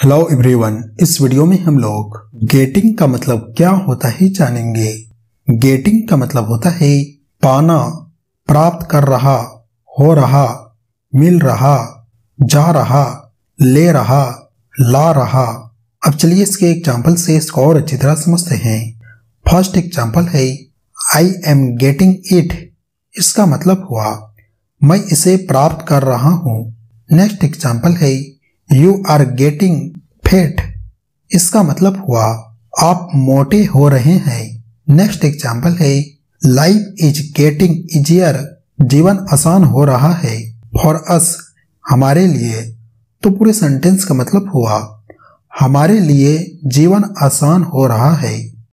Hello everyone इस video में हम लोग गेटिंग का मतलब क्या होता है जानेंगे। गेटिंग का मतलब होता है पाना प्राप्त कर रहा, हो रहा, मिल रहा, जा रहा, ले रहा, ला रहा। अब चलिए इसके एग्ज़ाम्पल से इसको और अच्छी तरह समझते हैं। फ़र्स्ट एग्ज़ाम्पल है आई एम गेटिंग इट इसका मतलब हुआ, मैं इसे प्राप्त कर रहा हूँ। नेक्स्ट एग्ज़ाम्पल है यू आर गेटिंग फेट इसका मतलब हुआ, आप मोटे हो रहे हैं। नेक्स्ट एग्ज़ाम्पल है लाइफ इज़ गेटिंग इजियर जीवन आसान हो रहा है। फॉर अस हमारे लिए तो पूरे सेंटेंस का मतलब हुआ, हमारे लिए जीवन आसान हो रहा है।